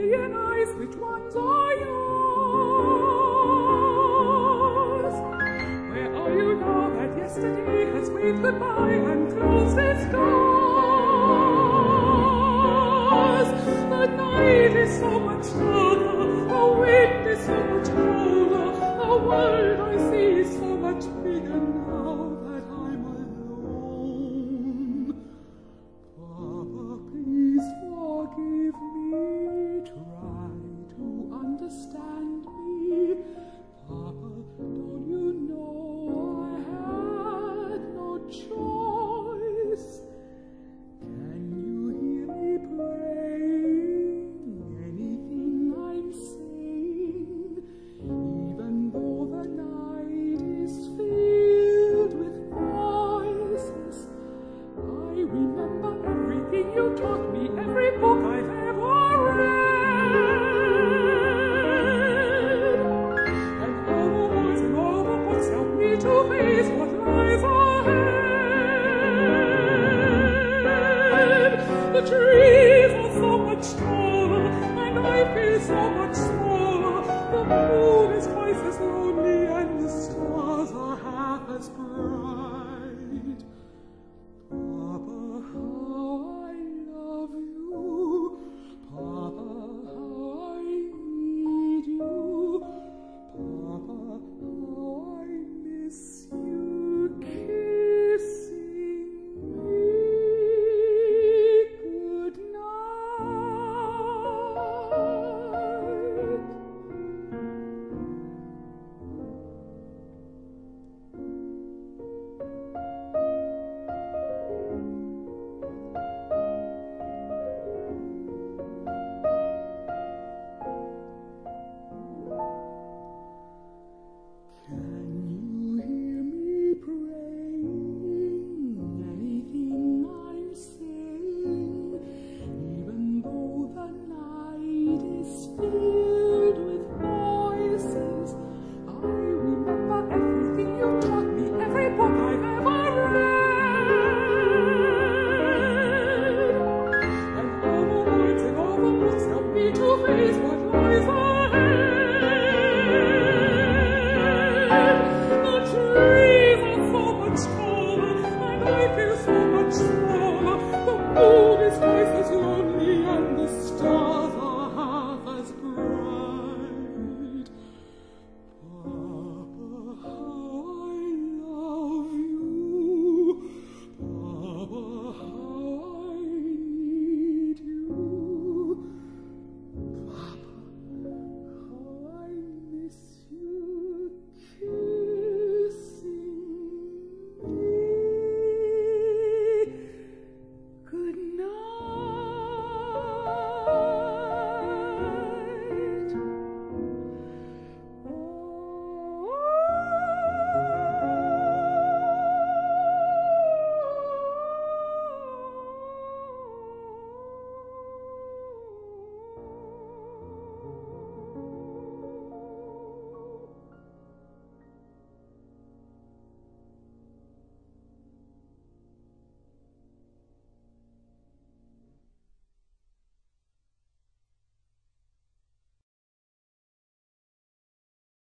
million eyes, which ones are yours? Where are you now that yesterday has waved goodbye and closed its doors? The night is so much darker, the wind is so much colder, the world I see is so much bigger to stop. much smaller, and I feel so much smaller. The moon is twice as lonely, and the stars are half as bright.